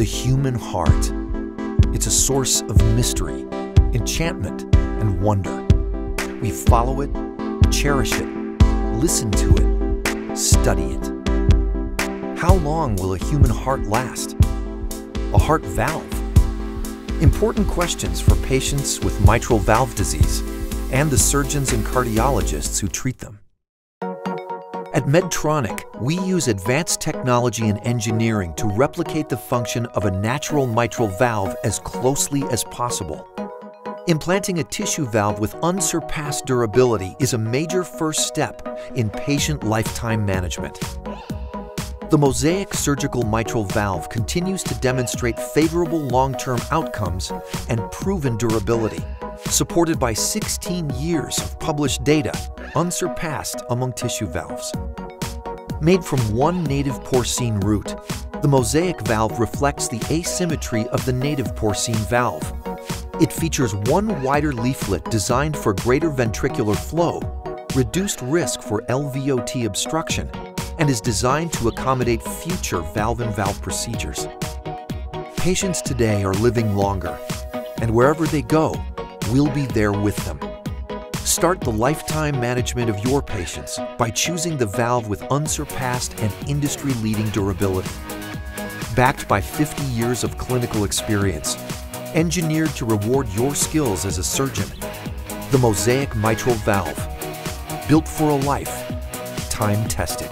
The human heart. It's a source of mystery, enchantment, and wonder. We follow it, cherish it, listen to it, study it. How long will a human heart last? A heart valve? Important questions for patients with mitral valve disease and the surgeons and cardiologists who treat them. At Medtronic, we use advanced technology and engineering to replicate the function of a natural mitral valve as closely as possible. Implanting a tissue valve with unsurpassed durability is a major first step in patient lifetime management. The Mosaic surgical mitral valve continues to demonstrate favorable long-term outcomes and proven durability, supported by 16 years of published data, unsurpassed among tissue valves. Made from one native porcine root, the Mosaic valve reflects the asymmetry of the native porcine valve. It features one wider leaflet designed for greater ventricular flow, reduced risk for LVOT obstruction, and is designed to accommodate future valve-in-valve -valve procedures. Patients today are living longer, and wherever they go, we'll be there with them. Start the lifetime management of your patients by choosing the valve with unsurpassed and industry-leading durability. Backed by 50 years of clinical experience, engineered to reward your skills as a surgeon, the Mosaic Mitral Valve, built for a life, time-tested.